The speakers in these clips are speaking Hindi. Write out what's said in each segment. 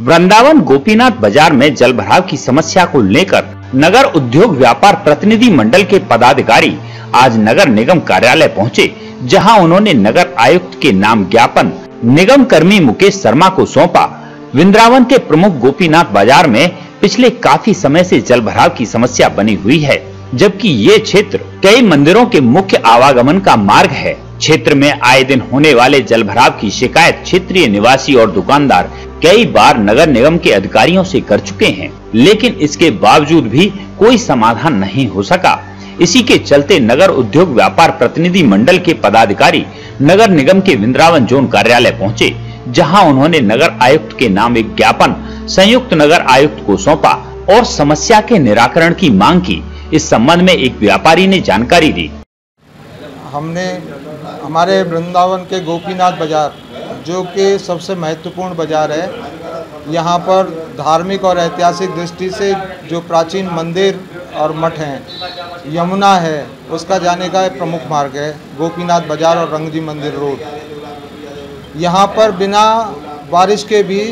वृंदावन गोपीनाथ बाज़ार में जल भराव की समस्या को लेकर नगर उद्योग व्यापार प्रतिनिधि मंडल के पदाधिकारी आज नगर निगम कार्यालय पहुँचे, जहाँ उन्होंने नगर आयुक्त के नाम ज्ञापन, निगम कर्मी मुकेश शर्मा को सौंपा। वृंदावन के प्रमुख गोपीनाथ बाज़ार में पिछले काफ़ी समय से जल भराव की समस्या बनी हुई है, जबकि ये क्षेत्र कई मंदिरों के मुख्य आवागमन का मार्ग है। क्षेत्र में आए दिन होने वाले जल भराव की शिकायत क्षेत्रीय निवासी और दुकानदार कई बार नगर निगम के अधिकारियों से कर चुके हैं, लेकिन इसके बावजूद भी कोई समाधान नहीं हो सका। इसी के चलते नगर उद्योग व्यापार प्रतिनिधि मंडल के पदाधिकारी नगर निगम के विंद्रावन जोन कार्यालय पहुँचे, जहाँ उन्होंने नगर आयुक्त के नाम एक ज्ञापन, संयुक्त नगर आयुक्त को सौंपा और समस्या के निराकरण की मांग की। इस संबंध में एक व्यापारी ने जानकारी दी। हमने हमारे वृंदावन के गोपीनाथ बाज़ार, जो कि सबसे महत्वपूर्ण बाज़ार है, यहाँ पर धार्मिक और ऐतिहासिक दृष्टि से जो प्राचीन मंदिर और मठ हैं, यमुना है, उसका जाने का प्रमुख मार्ग है, गोपीनाथ बाज़ार और रंगजी मंदिर रोड। यहाँ पर बिना बारिश के भी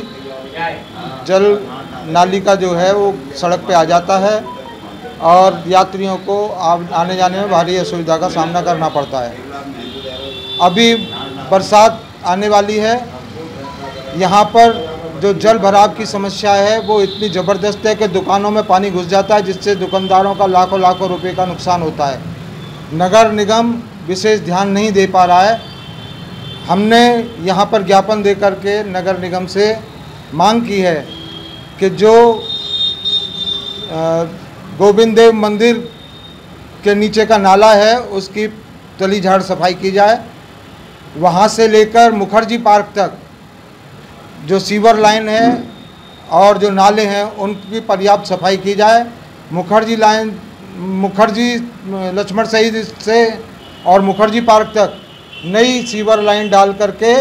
जल नाली का जो है, वो सड़क पे आ जाता है और यात्रियों को आने जाने में भारी असुविधा का सामना करना पड़ता है। अभी बरसात आने वाली है। यहाँ पर जो जल भराव की समस्या है, वो इतनी ज़बरदस्त है कि दुकानों में पानी घुस जाता है, जिससे दुकानदारों का लाखों लाखों रुपए का नुकसान होता है। नगर निगम विशेष ध्यान नहीं दे पा रहा है। हमने यहाँ पर ज्ञापन दे करके नगर निगम से मांग की है कि जो गोविंद देव मंदिर के नीचे का नाला है, उसकी तली झाड़ सफ़ाई की जाए। वहाँ से लेकर मुखर्जी पार्क तक, जो सीवर लाइन है और जो नाले हैं, उनकी पर्याप्त सफ़ाई की जाए। मुखर्जी लाइन, मुखर्जी, लक्ष्मण शहीद से और मुखर्जी पार्क तक नई सीवर लाइन डाल करके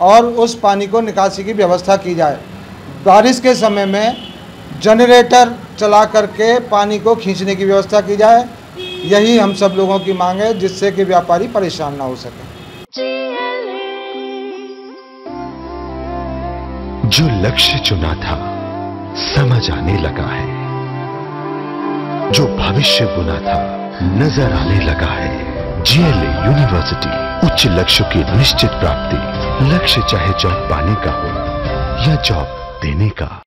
और उस पानी को निकासी की व्यवस्था की जाए। बारिश के समय में जनरेटर चला करके पानी को खींचने की व्यवस्था की जाए। यही हम सब लोगों की मांग है, जिससे कि व्यापारी परेशान ना हो सके। जो लक्ष्य चुना था, समझ आने लगा है। जो भविष्य बुना था, नज़र आने लगा है। जीएलए यूनिवर्सिटी, उच्च लक्ष्य की निश्चित प्राप्ति, लक्ष्य चाहे जॉब पाने का हो या जॉब देने का।